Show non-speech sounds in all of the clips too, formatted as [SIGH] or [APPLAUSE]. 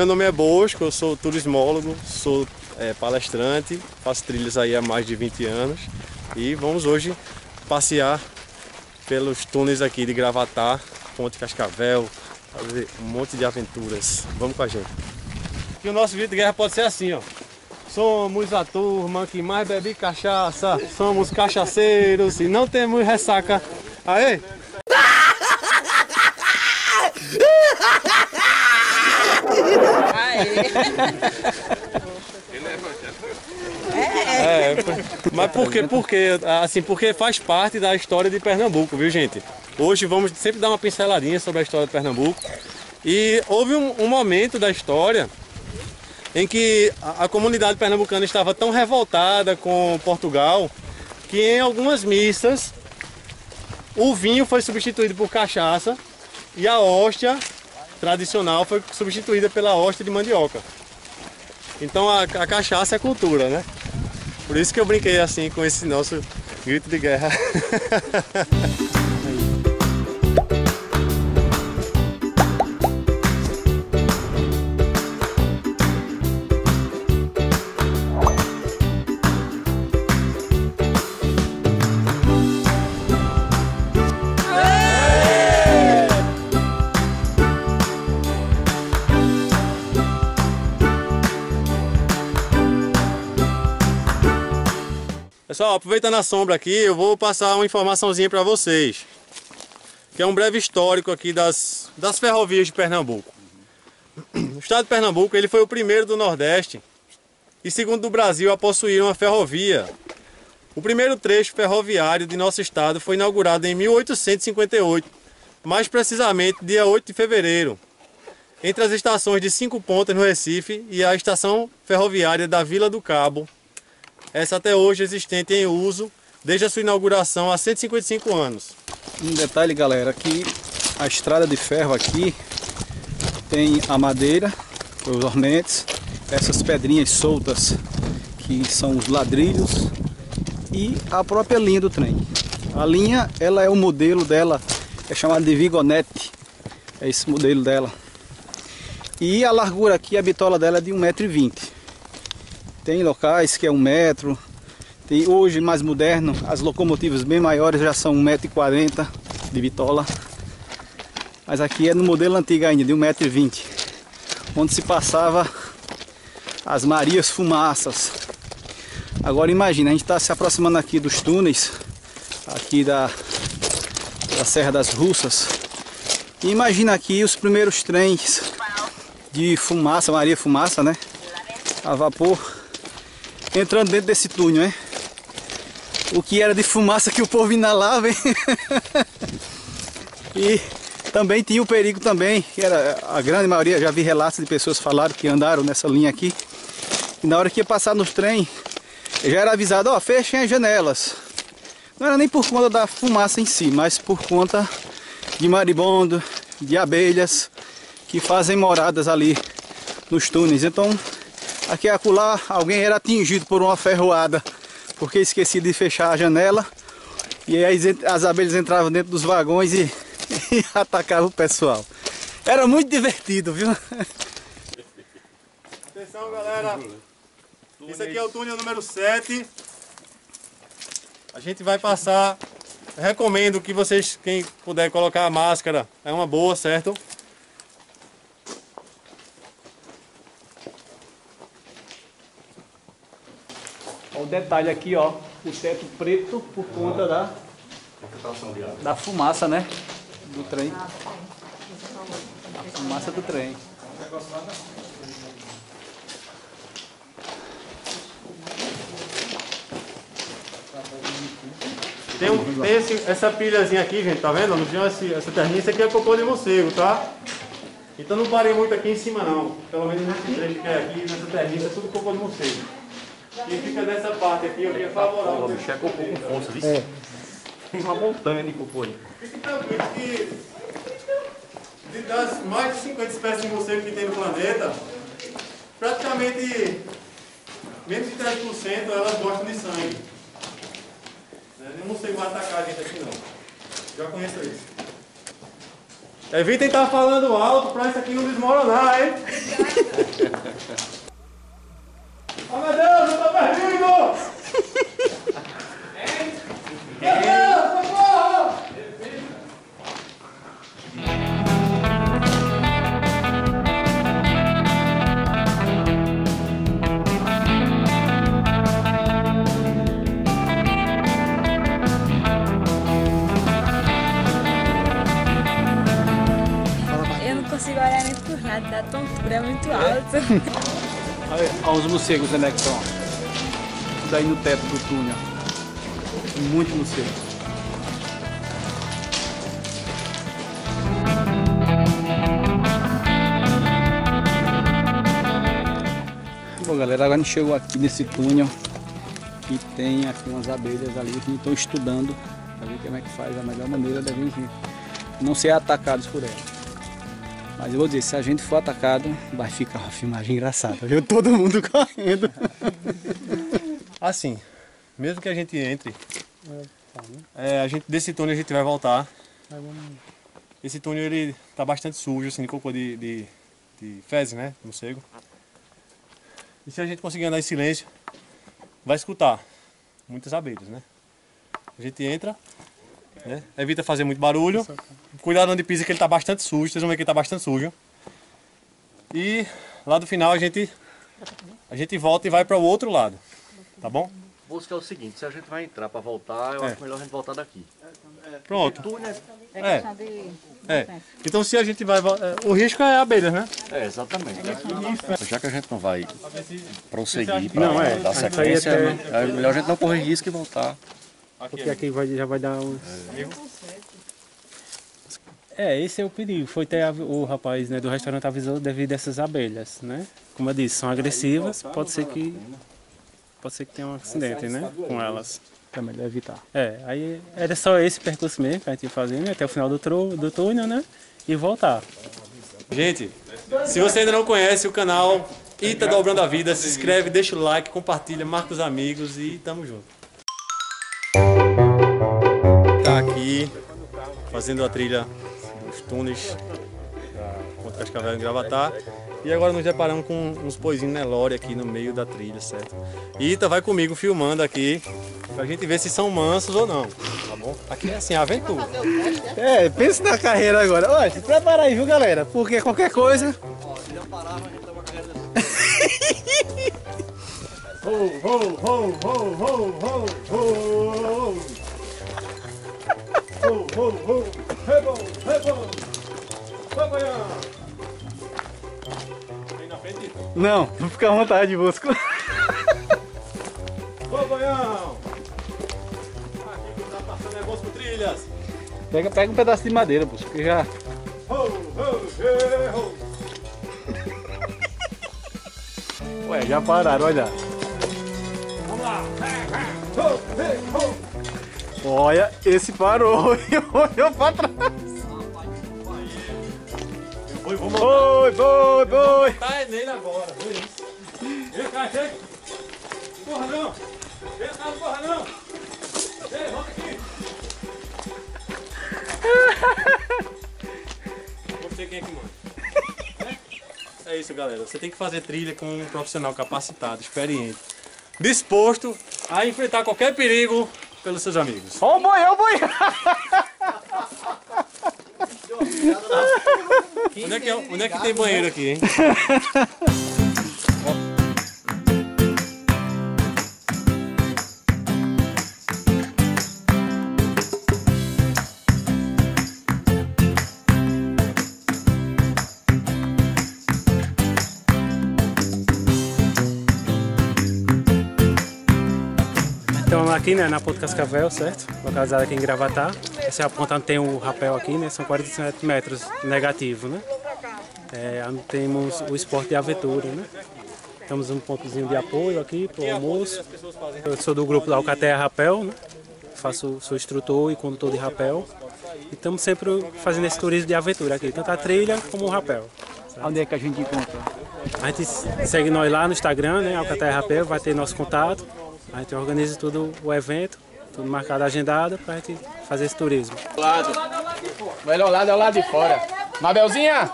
meu nome é Bosco, eu sou turismólogo, sou é, palestrante, faço trilhas aí há mais de 20 anos. E vamos hoje passear pelos túneis aqui de Gravatar, Ponte Cascavel, fazer um monte de aventuras. Vamos com a gente. E o nosso vídeo de guerra pode ser assim, ó. Somos a turma que mais bebe cachaça, somos cachaceiros e não temos ressaca. Aê! É, mas por quê? Porque, assim, porque faz parte da história de Pernambuco, viu gente? Hoje vamos sempre dar uma pinceladinha sobre a história de Pernambuco. E houve um, um momento da história em que a, a comunidade pernambucana estava tão revoltada com Portugal que em algumas missas o vinho foi substituído por cachaça e a hóstia tradicional foi substituída pela hóstia de mandioca. Então a, a cachaça é cultura, né? Por isso que eu brinquei assim com esse nosso grito de guerra. [LAUGHS] Pessoal, aproveitando a sombra aqui, eu vou passar uma informaçãozinha para vocês. Que é um breve histórico aqui das, das ferrovias de Pernambuco. O estado de Pernambuco ele foi o primeiro do Nordeste e segundo do Brasil a possuir uma ferrovia. O primeiro trecho ferroviário de nosso estado foi inaugurado em 1858, mais precisamente dia 8 de fevereiro, entre as estações de Cinco Pontas no Recife e a estação ferroviária da Vila do Cabo, essa até hoje existente em uso desde a sua inauguração há 155 anos. Um detalhe galera, que a estrada de ferro aqui tem a madeira, os ornamentos, essas pedrinhas soltas que são os ladrilhos e a própria linha do trem. A linha, ela é o modelo dela, é chamada de Vigonete, é esse modelo dela. E a largura aqui, a bitola dela é de 1,20m. Tem locais que é um metro. Tem hoje mais moderno, as locomotivas bem maiores já são 1,40m de bitola. Mas aqui é no modelo antigo ainda, de 1,20m. Onde se passava as Marias Fumaças. Agora imagina, a gente está se aproximando aqui dos túneis, aqui da, da Serra das Russas. E imagina aqui os primeiros trens de fumaça, Maria Fumaça, né? A vapor entrando dentro desse túnel, né? O que era de fumaça que o povo inalava, hein? [LAUGHS] e também tinha o perigo também, que era a grande maioria, já vi relatos de pessoas falaram que andaram nessa linha aqui. E na hora que ia passar nos trem, já era avisado, ó, oh, fechem as janelas. Não era nem por conta da fumaça em si, mas por conta de maribondo, de abelhas que fazem moradas ali nos túneis. Então aqui e acolá alguém era atingido por uma ferroada porque esqueci de fechar a janela e aí as abelhas entravam dentro dos vagões e, [LAUGHS] e atacavam o pessoal. Era muito divertido, viu? Atenção galera, esse aqui é o túnel número 7. A gente vai passar, recomendo que vocês, quem puder colocar a máscara, é uma boa, certo? O detalhe aqui, ó, o teto preto por conta da, da fumaça, né? Do trem. A fumaça do trem. Tem, um, tem esse, essa pilhazinha aqui, gente, tá vendo? Não esse, essa terrinha, isso aqui é cocô de morcego, tá? Então não parei muito aqui em cima não. Pelo menos nesse trecho que é aqui, nessa terrinha, é tudo cocô de morcego. Quem fica dessa parte aqui, eu ia favorável. O bicho é cocô com força, viu? É. Tem uma montanha de cocô aí. Fique tranquilo que de das mais de 50 espécies de morcego que tem no planeta, praticamente menos de 3% elas gostam de sangue. Nenhum morcego vai atacar a gente aqui não. Já conheço isso. Evitem estar falando alto pra isso aqui não desmoronar, hein? [LAUGHS] oh meu Deus, da tontura é muito alto. [LAUGHS] Olha, os morcegos onde é que estão. Daí no teto do túnel. Muito morcego. Bom galera, agora a gente chegou aqui nesse túnel que tem aqui umas abelhas ali que estão estudando para ver como é que faz a melhor maneira da gente não ser atacados por elas. Mas eu vou dizer, se a gente for atacado, vai ficar uma filmagem engraçada, viu? Todo mundo [LAUGHS] correndo. Assim, mesmo que a gente entre, é, a gente, desse túnel a gente vai voltar. Esse túnel ele tá bastante sujo, assim, de cocô de, de, de fezes, né? Morcego. E se a gente conseguir andar em silêncio, vai escutar muitas abelhas, né? A gente entra, né? evita fazer muito barulho. Cuidado onde pisa que ele tá bastante sujo, vocês vão ver que ele tá bastante sujo. E lá do final a gente, a gente volta e vai para o outro lado, tá bom? Busca é o seguinte, se a gente vai entrar pra voltar, eu É. acho melhor a gente voltar daqui. Pronto. Túnel É. É. Então se a gente vai. é, O risco é abelhas, né? é, exatamente. Já que a gente não vai prosseguir para é. dar sequência, até- né? é melhor a gente não correr risco e voltar. Porque aqui vai, já vai dar um. É, esse é o perigo. Foi até a- o rapaz né, do restaurante avisou devido a essas abelhas, né? Como eu disse, são agressivas, pode ser que. Pode ser que tenha um acidente, né? Com elas. É melhor evitar. É, aí era só esse percurso mesmo que a gente ia fazer, né? Até o final do, tru, do túnel, né? E voltar. Gente, se você ainda não conhece o canal Ita Dobrando a Vida, se inscreve, deixa o like, compartilha, marca os amigos e tamo junto. Aqui fazendo a trilha dos túneis da Ponte Cascavel em Gravatar. E agora nos deparamos com uns poizinhos Nelore aqui no meio da trilha, certo? Ita vai comigo filmando aqui pra gente ver se são mansos ou não, tá bom? Aqui é assim, aventura. É, pense na carreira agora. Olha, se prepara aí, viu galera? Porque qualquer coisa. [LAUGHS] Ho, ho, ho, ho, ho, ho, ho. Ho, ho, ho. Vem na frente. Não, não fica à vontade, Bosco. Ô, Goião. Aqui que tá passando é Bosco Trilhas. Pega, pega um pedaço de madeira, Bosco, que já. Ho, ho. Ué, já pararam, olha. Olha, esse parou [LAUGHS] e olhou pra trás. Eu vou, vou montar. Oi, boi, boi. Tá nele agora. Foi isso. Vem cá, chega. Porra não. Vem cá, porra não. Ei, volta aqui. [LAUGHS] Você quem é que manda. É isso, galera. Você tem que fazer trilha com um profissional capacitado, experiente, disposto a enfrentar qualquer perigo pelos seus amigos. Ó o boi, ó o boi. Onde é que, é- onde é que tem banheiro aqui, hein? [LAUGHS] aqui né, na Ponte Cascavel, certo? Localizada aqui em Gravatar. Essa é a ponta onde tem o rapel aqui, né? São 47 metros negativo, né? É, temos o esporte de aventura, né? Temos um pontozinho de apoio aqui para o almoço. Eu sou do grupo da Alcateia Rapel, né? Faço, sou instrutor e condutor de rapel. E estamos sempre fazendo esse turismo de aventura aqui, tanto a trilha como o rapel. Onde é que a gente encontra? A gente segue nós lá no Instagram, né? Alcateia Rapel, vai ter nosso contato. A gente organiza tudo o evento, tudo marcado, agendado, para a gente fazer esse turismo. Lado. O melhor lado é o lado de fora. Mabelzinha!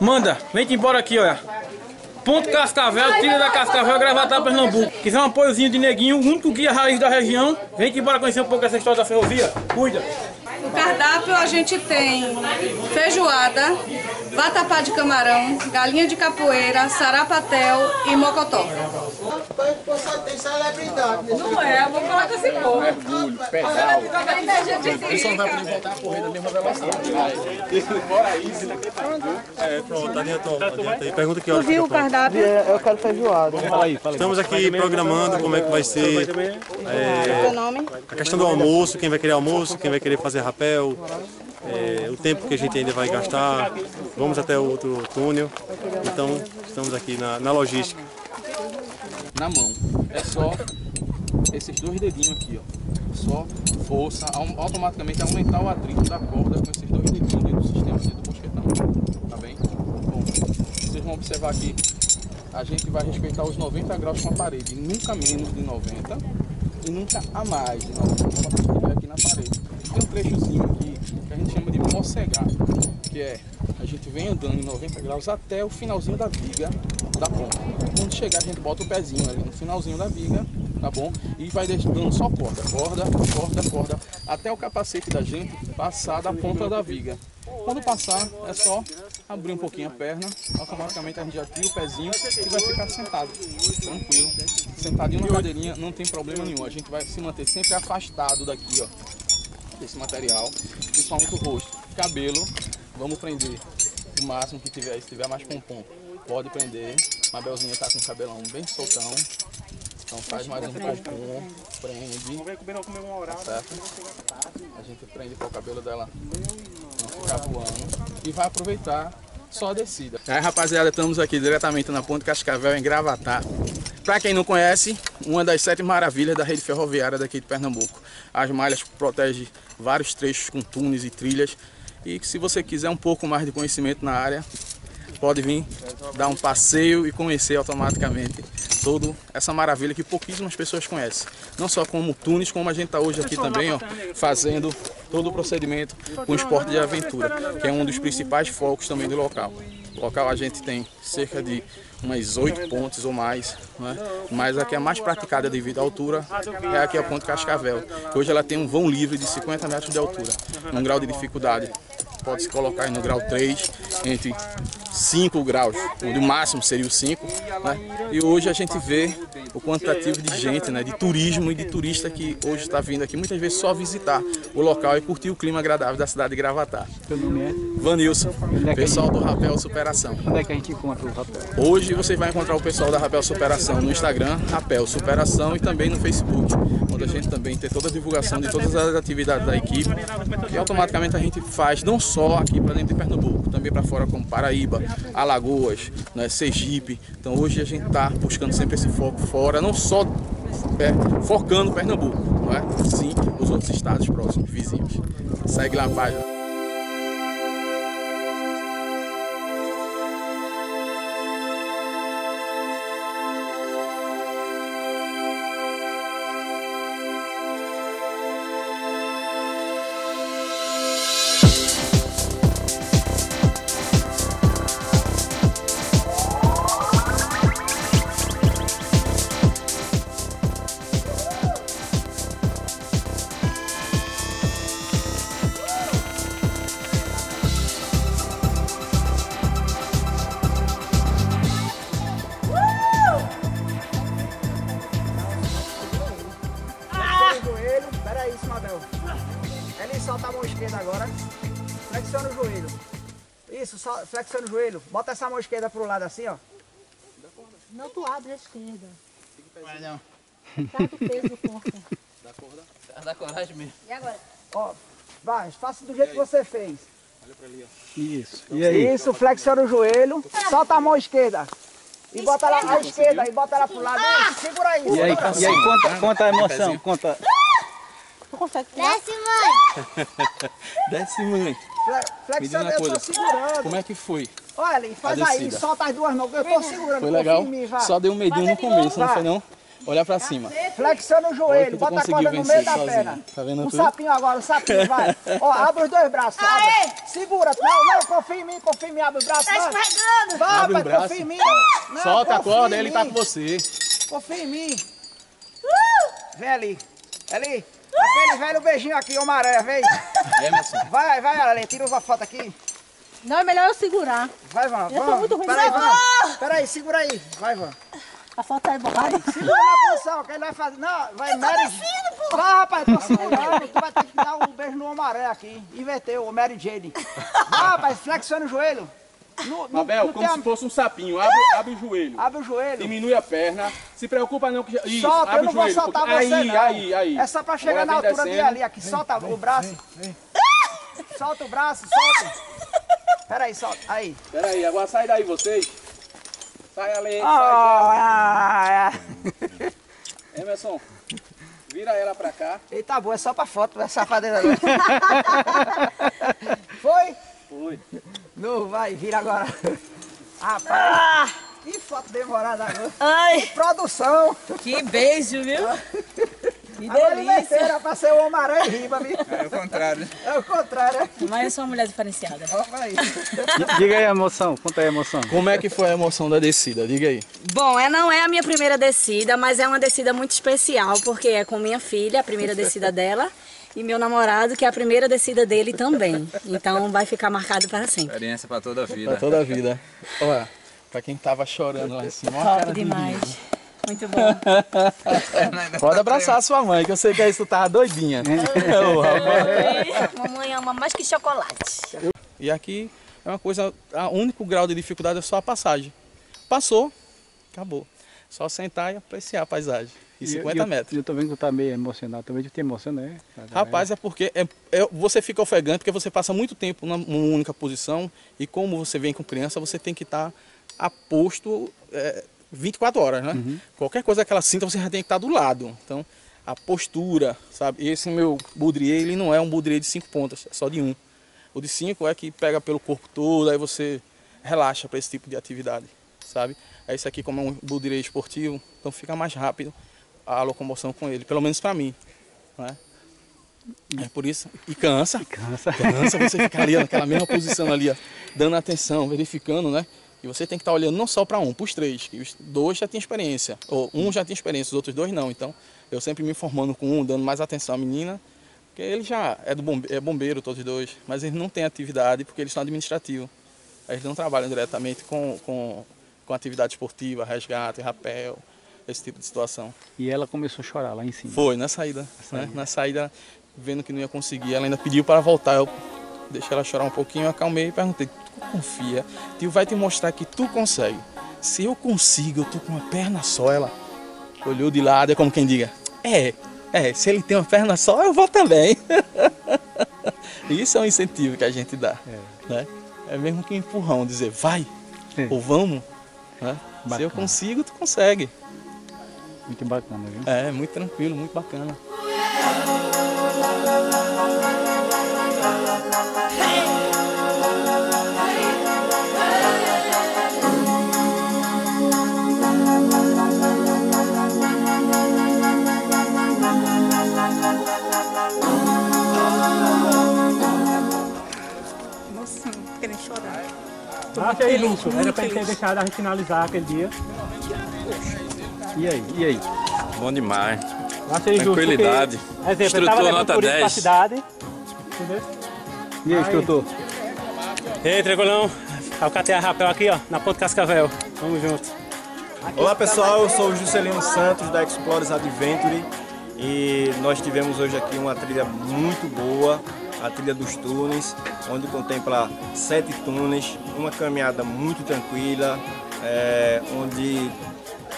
Manda, vem-te embora aqui, olha. Ponto Cascavel, tira da Cascavel, Gravatar, Pernambuco. Quiser um apoiozinho de neguinho, o único guia raiz da região. Vem-te embora conhecer um pouco essa história da ferrovia. Cuida. Cardápio a gente tem feijoada, vatapá de camarão, galinha de capoeira, sarapatel e mocotó. tem celebridade. Não é, eu vou falar com esse povo. Orgulho, pedal. Isso não vai poder voltar a correr na mesma velocidade. É, pronto, adianta, adianta aí. Pergunta que horas Viu o cardápio? Eu quero feijoada. Fala aí, fala aí. Estamos aqui programando como é que vai ser Seu nome? a questão do almoço, quem vai querer almoço, quem vai querer fazer rapel, é, o tempo que a gente ainda vai gastar. Vamos até o outro túnel. Então, estamos aqui na, na logística. Na mão. É só esses dois dedinhos aqui, ó. Só força, au- automaticamente aumentar o atrito da corda com esses dois dedinhos dentro do sistema, dentro do mosquetão. Tá bem? Bom, vocês vão observar aqui, a gente vai respeitar os 90 graus com a parede, nunca menos de 90 e nunca a mais de 90, como a gente tiver aqui na parede. Tem um trechozinho aqui que a gente chama de mossegar, que é a gente vem andando em 90 graus até o finalzinho da viga da ponta. Quando chegar a gente bota o pezinho ali no finalzinho da viga, tá bom? E vai dando só corda, corda, corda, corda, até o capacete da gente passar da ponta da viga. Quando passar, é só abrir um pouquinho a perna, automaticamente a gente já tira o pezinho e vai ficar sentado, tranquilo. Sentadinho na cadeirinha, não tem problema nenhum. A gente vai se manter sempre afastado daqui, ó, desse material, principalmente o rosto. Cabelo, vamos prender o máximo que tiver, se tiver mais pompom, pode prender. Mabelzinha tá com o cabelão bem soltão. Então faz mais um pompom, prende. Tá certo? A gente prende para o cabelo dela não ficar voando. E vai aproveitar só a descida. Aí rapaziada, estamos aqui diretamente na Ponte Cascavel em Gravatar. Para quem não conhece, uma das sete maravilhas da rede ferroviária daqui de Pernambuco. As malhas protegem vários trechos com túneis e trilhas. E que se você quiser um pouco mais de conhecimento na área, pode vir dar um passeio e conhecer automaticamente toda essa maravilha que pouquíssimas pessoas conhecem. Não só como túneis, como a gente está hoje aqui também, ó, fazendo todo o procedimento com esporte de aventura, que é um dos principais focos também do local. Local a gente tem cerca de umas oito pontes ou mais, né? mas a que é mais praticada devido à altura é aqui a Ponte Cascavel. Hoje ela tem um vão livre de 50 metros de altura, num grau de dificuldade pode se colocar no grau 3, entre 5 graus, onde o máximo seria o 5. Né? E hoje a gente vê o quantitativo de gente, né? de turismo e de turista que hoje está vindo aqui, muitas vezes só visitar o local e curtir o clima agradável da cidade de Gravatar. Seu nome é? Vanilson, é pessoal do Rapel Superação. Onde é que a gente encontra o rapel? Hoje você vai encontrar o pessoal da Rapel Superação no Instagram, Rapel Superação e também no Facebook, onde a gente também tem toda a divulgação de todas as atividades da equipe, que automaticamente a gente faz não só aqui para dentro de Pernambuco, também para fora como Paraíba, Alagoas, né, Sergipe. Então hoje a gente está buscando sempre esse foco fora, não só é, focando Pernambuco, não é? Sim, os outros estados próximos, vizinhos. Segue lá a página. Joelho. Bota essa mão esquerda pro lado assim, ó. Do outro lado, à esquerda. Tá do peso do corpo. E agora? Ó, vai, faça do jeito que você fez. Isso. E aí? Isso, flexiona o joelho. Solta a mão esquerda. E bota ela à esquerda e bota ela pro lado. Isso, segura aí. E aí, e aí conta, conta a emoção, conta. Tu consegue Desce, mãe! [LAUGHS] Desce, mãe. Fle- Flexiona, eu tô coisa. segurando. Como é que foi? Olha ali, faz aí, solta as duas mãos, eu tô segurando. Foi confia legal? em mim, vai. Só deu um medinho no começo, não Vai. foi não? Olha pra cima. Flexiona o joelho, bota a corda no meio da sozinho. perna. Tá vendo Um tudo? sapinho agora, um sapinho, vai. [LAUGHS] Ó, abre os dois braços, abre. Segura, não, não, confia em mim, confia em mim, abre o braço. Tá escorregando. Vai, Abre o braço. confia em mim. Não, Solta a corda, ele tá com você. Confia em mim. Vem ali. Ali. Aquele velho beijinho aqui, ô maré, vem. Emerson. Vai, vai, Ale, tira uma foto aqui. Não, é melhor eu segurar. Vai, Van. Eu tô muito ruim. Peraí. Van. Peraí, segura aí. Vai, Van. A foto tá emborrada. Segura na posição, que ele vai fazer. Não, vai, Mary. Vai, rapaz, tô segurando. Tu vai ter que dar um beijo no amaré aqui. Inverteu, o Mary Jane. Vai, rapaz, flexiona o joelho. No, no, Abel, no como tem se fosse um sapinho. Abre, abre o joelho. Abre o joelho. Diminui a perna. Se preocupa não que já... Isso, Solta, abre eu não o vou joelho. soltar porque- você aí, não. aí, aí. É só pra chegar Agora na vem altura dele descendo. ali, aqui. Solta o braço. Solta o braço, solta. Peraí, solta. Aí. Pera aí, agora sai daí vocês. Sai ali, Ah, sai. [LAUGHS] Emerson, vira ela pra cá. Eita, boa, é só pra foto, essa safadeza aí. [LAUGHS] Foi? Foi. Não, vai, vira agora. Rapaz, que foto demorada agora. Ai, Produção. que beijo, viu? [LAUGHS] Que delícia. inverteram pra ser o Homem-Aranha e riba, viu? É o contrário. É o contrário, né? Mas eu sou uma mulher diferenciada. [LAUGHS] Diga aí a emoção, conta aí a emoção. Como é que foi a emoção da descida? Diga aí. Bom, é, não é a minha primeira descida, mas é uma descida muito especial, porque é com minha filha, a primeira descida dela, e meu namorado, que é a primeira descida dele também. Então vai ficar marcado para sempre. Experiência pra toda a vida. Pra toda a vida. Olha, pra quem tava chorando lá em cima, olha a Top cara de demais. Muito bom. [LAUGHS] Pode abraçar a sua mãe, que eu sei que aí tu tava doidinha. [LAUGHS] Ô, rapaz. Mamãe ama mais que chocolate. E aqui é uma coisa, o único grau de dificuldade é só a passagem. Passou, acabou. Só sentar e apreciar a paisagem. E 50 eu, metros. Eu tô vendo que tu tá meio emocionado, também te emociona, né? Rapaz, é porque é, é- você fica ofegante porque você passa muito tempo na- numa única posição e como você vem com criança, você tem que estar aposto é, 24 horas, né? Qualquer coisa que ela sinta, você já tem que estar do lado. Então, a postura, sabe? Esse meu budrier, ele não é um budrier de cinco pontas, é só de um. O de cinco é que pega pelo corpo todo, aí você relaxa para esse tipo de atividade, sabe? Esse aqui, como é um budrier esportivo, então fica mais rápido a locomoção com ele, pelo menos para mim, né? É por isso. E cansa. Cansa. Cansa você ficar ali naquela mesma posição ali, ó, dando atenção, verificando, né? E você tem que estar olhando não só para um, para os três, que os dois já têm experiência. Ou um já tem experiência, os outros dois não. Então, eu sempre me informando com um, dando mais atenção à menina, porque ele já é, do bombe é bombeiro, todos dois, mas eles não têm atividade porque eles são administrativos. Eles não trabalham diretamente com, com, com atividade esportiva, resgate, rapel, esse tipo de situação. E ela começou a chorar lá em cima. Foi, na saída. Né? Na saída, vendo que não ia conseguir, ela ainda pediu para voltar. Eu deixei ela chorar um pouquinho, acalmei e perguntei, confia? Tio vai te mostrar que tu consegue. Se eu consigo, eu tô com uma perna só. Ela olhou de lado, é como quem diga, é, é, se ele tem uma perna só, eu vou também. [LAUGHS] Isso é um incentivo que a gente dá. Né? É mesmo que um empurrão, dizer, vai, É. ou vamos. né? Se eu consigo, tu consegue. Muito bacana, viu? É, muito tranquilo, muito bacana. Acha aí, Lúcio. Era pra ele ter deixado a gente finalizar aquele dia. E aí, e aí? Bom demais. Acha aí, Tranquilidade. porque, exemplo, Estrutura tava levando nota turismo pra 10. cidade. Entendeu? E aí, instrutor? E aí, Tranquilão? Alcateia a rapel aqui, ó, na Ponte Cascavel. Tamo junto. Olá pessoal, eu sou o Juscelino Santos da Explorers Adventure e nós tivemos hoje aqui uma trilha muito boa, a trilha dos túneis, onde contempla sete túneis, uma caminhada muito tranquila, é, onde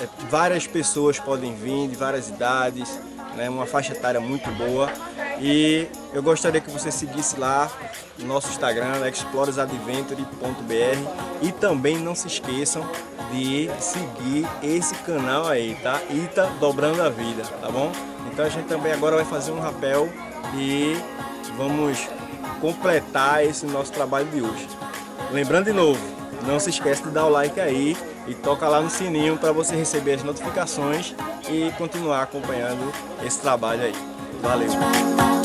é, várias pessoas podem vir de várias idades, né, uma faixa etária muito boa e eu gostaria que você seguisse lá no nosso Instagram, exploresadventure.br e também não se esqueçam de seguir esse canal aí, tá? Ita Dobrando a Vida, tá bom? Então a gente também agora vai fazer um rapel e vamos completar esse nosso trabalho de hoje. Lembrando de novo, não se esquece de dar o like aí e toca lá no sininho para você receber as notificações e continuar acompanhando esse trabalho aí. Valeu!